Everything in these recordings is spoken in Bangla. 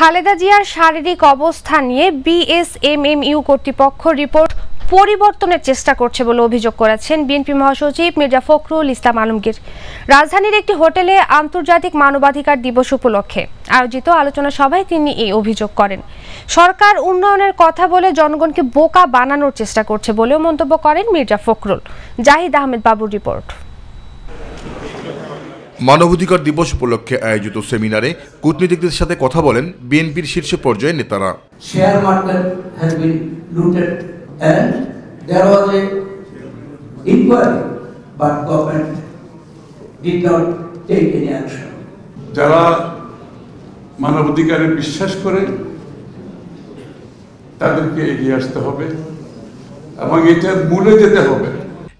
খালেদা জিয়ার শারীরিক অবস্থা নিয়ে বিএসএমএমইউ কর্তৃপক্ষ রিপোর্ট পরিবর্তনের চেষ্টা করছে বলে অভিযোগ করেছেন বিএনপি মহাসচিব মির্জা ফখরুল ইসলাম আলমগীর। রাজধানীর একটি হোটেলে আন্তর্জাতিক মানবাধিকার দিবস উপলক্ষে আয়োজিত আলোচনা সভায় তিনি এই অভিযোগ করেন। সরকার উন্নয়নের কথা বলে জনগণকে বোকা বানানোর চেষ্টা করছে বলেও মন্তব্য করেন মির্জা ফখরুল। জাহিদ আহমেদ বাবুর রিপোর্ট। মানবাধিকার দিবস উপলক্ষে আয়োজিত সেমিনারে কূটনীতিকদের সাথে কথা বলেন বিএনপির শীর্ষ পর্যায়ের নেতারা share market has been looted and there was a inquiry but government did not take any action. যারা মানবাধিকারে বিশ্বাস করে তাদেরকে এগিয়ে আসতে হবে এবং এটার মূলে যেতে হবে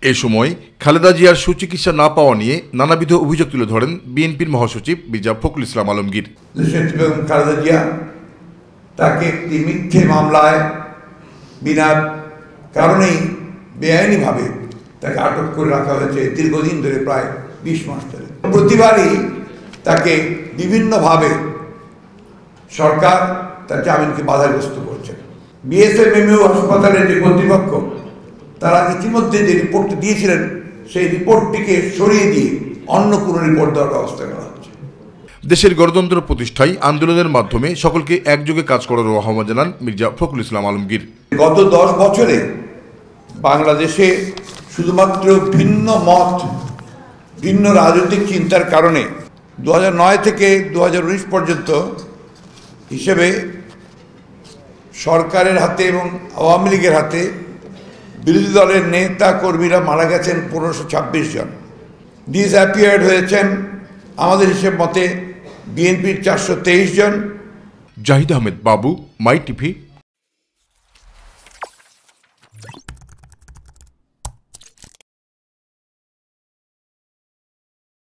এ সময় খালেদা জিয়ার সুচিকিৎসা না পাওয়া নিয়ে নানাবিধ অভিযোগ তুলে ধরেন বিএনপির মহাসচিব মির্জা ফখরুল ইসলাম আলমগীর। খালেদা জিয়া তাকে একটি মিথ্যে মামলায় বিনা কারণেই বেআইনিভাবে তাকে আটক করে রাখা হয়েছে দীর্ঘদিন ধরে, প্রায় বিশ মাস ধরে। প্রতিবারই তাকে বিভিন্নভাবে সরকার তার জামিনকে বাধাগ্রস্ত করছে। বিএসএমএমইউ হাসপাতালের যে কর্তৃপক্ষ, তারা ইতিমধ্যে যে রিপোর্ট দিয়েছিলেন সেই রিপোর্টটিকে সরিয়ে দিয়ে অন্য কোনো রিপোর্ট দেওয়ার ব্যবস্থা করা হচ্ছে। দেশের গণতন্ত্র প্রতিষ্ঠায় আন্দোলনের মাধ্যমে সকলকে একযোগে কাজ করার আহ্বান জানান মির্জা ফখরুল ইসলাম আলমগীর। গত দশ বছরে বাংলাদেশে শুধুমাত্র ভিন্ন মত ভিন্ন রাজনৈতিক চিন্তার কারণে দু নয় থেকে দু হাজার উনিশ পর্যন্ত হিসেবে সরকারের হাতে এবং আওয়ামী লীগের হাতে বিরোধী দলের নেতা কর্মীরা মারা গেছেন পনেরোশো ছাব্বিশ জন। ডিসঅ্যাপিয়ার্ড হয়েছেন আমাদের হিসেব মতে বিএনপির চারশো তেইশ জন। জাহিদ আহমেদ বাবু, মাই টিভি